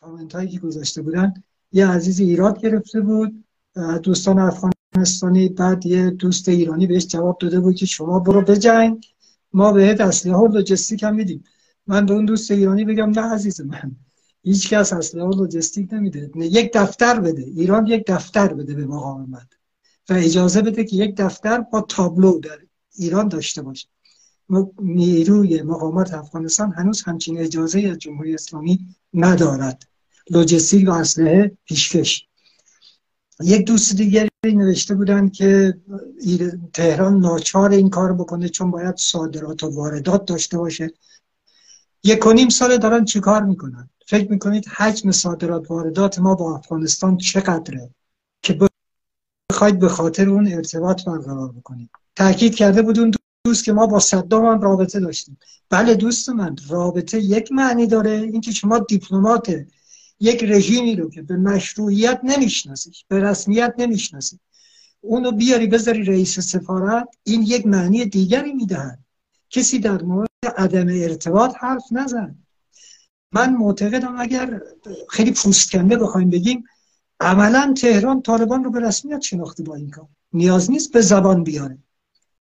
کامنت هایی که گذاشته بودن یه عزیز ایراد گرفته بود. دوستان افغانستانی بعد یه دوست ایرانی بهش جواب داده بود که شما برو بجنگ. ما بهت اسلحه و لوجستیک هم میدیم. من به اون دوست ایرانی بگم نه عزیز من هیچ کس اسلحه و لوجستیک نمیده. یک دفتر بده. ایران یک دفتر بده به مقاومت. و اجازه بده که یک دفتر با تابلو در ایران داشته باشه. نیروی مقاومت افغانستان هنوز همچین اجازه از جمهوری اسلامی ندارد. لوجستیک و اسلحه پیشکش. یک دوست دیگری نوشته بودن که تهران ناچار این کار بکنه چون باید صادرات و واردات داشته باشه. یک و نیم سال دارن چیکار می‌کنن؟ فکر می‌کنید حجم صادرات واردات ما با افغانستان چقدره که بخواید به خاطر اون ارتباط برقرار بکنید؟ تاکید کرده بود اون دوست که ما با صدام هم رابطه داشتیم. بله دوست من رابطه یک معنی داره اینکه شما دیپلمات یک رژیمی رو که به مشروعیت نمی‌شناسید به رسمیت نمی‌شناسید اونو بیاری بذاری رئیس سفارت این یک معنی دیگری می‌دهد. کسی در مورد عدم ارتباط حرف نزن من معتقدم اگر خیلی پوستکنده بخوایم بگیم عملا تهران طالبان رو به رسمیت شناخته با این کار. نیاز نیست به زبان بیاره.